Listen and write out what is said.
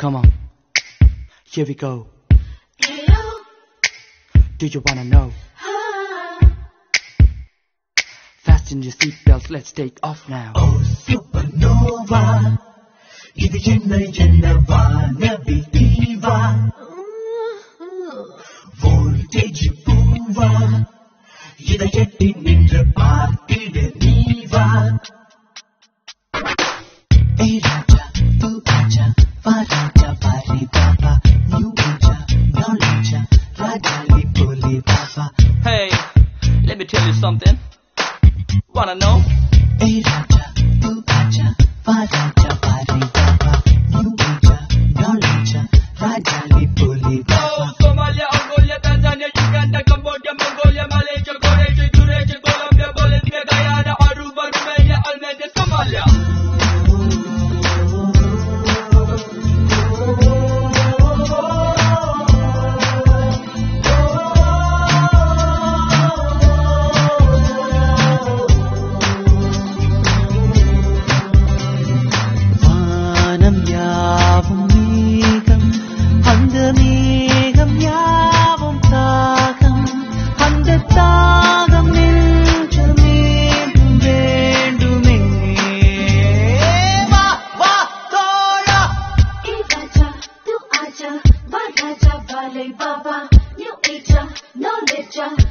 Come on, here we go. Hello. Do you wanna know? Ah. Fasten your seatbelts, let's take off now. Oh, supernova. இது என்ன என்ன வானவி தீவா Hey, let me tell you something. Wanna know? Boo. Alibaba, New Asia, No Ledger.